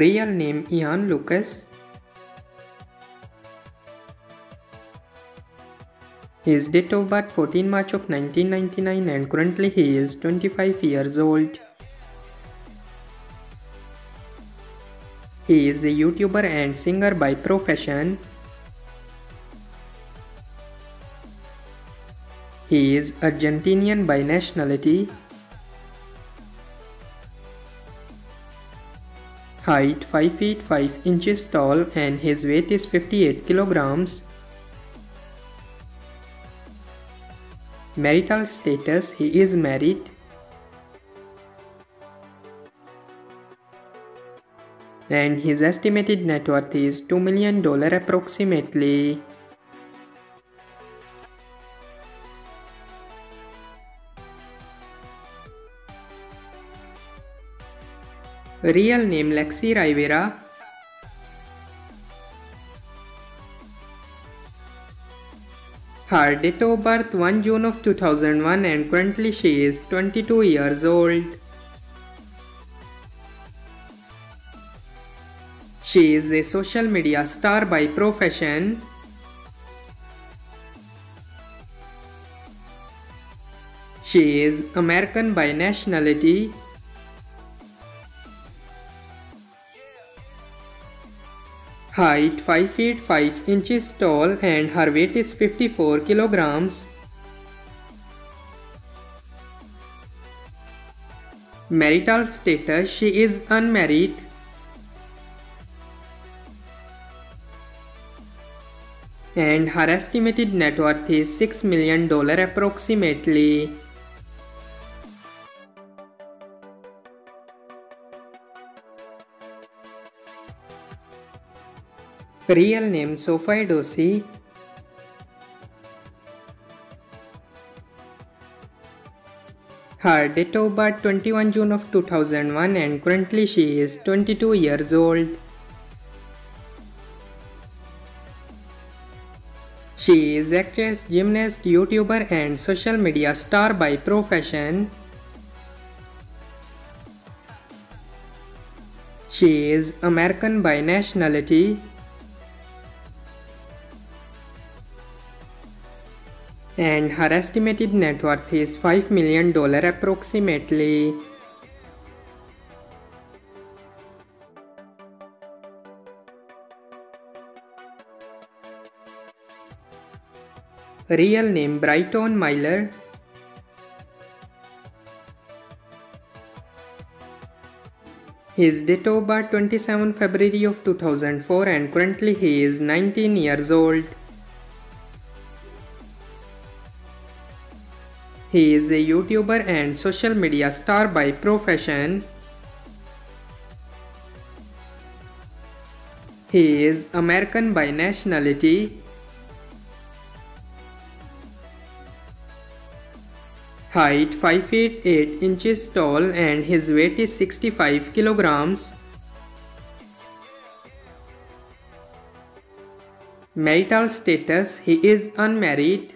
Real name Ian Lucas. His date of birth 14 March of 1999 and currently he is 25 years old. He is a YouTuber and singer by profession. He is Argentinian by nationality. Height 5 feet 5 inches tall and his weight is 58 kilograms. Marital status He is married. And his estimated net worth is $2 million approximately. Real name Lexi Rivera. Her date of birth 1 June of 2001 and currently she is 22 years old. She is a social media star by profession. She is American by nationality. Height 5 feet 5 inches tall and her weight is 54 kilograms. Marital status She is unmarried. And her estimated net worth is $6 million approximately. Real name Sofie Dossi. Her date of birth 21 June of 2001 and currently she is 22 years old. She is actress, gymnast, YouTuber and social media star by profession. She is American by nationality. And her estimated net worth is $5 million approximately. Real name Bryton Myler His date of birth 27 February of 2004 and currently he is 19 years old. He is a YouTuber and social media star by profession. He is American by nationality. Height 5 feet 8 inches tall and his weight is 65 kilograms. Marital status He is unmarried.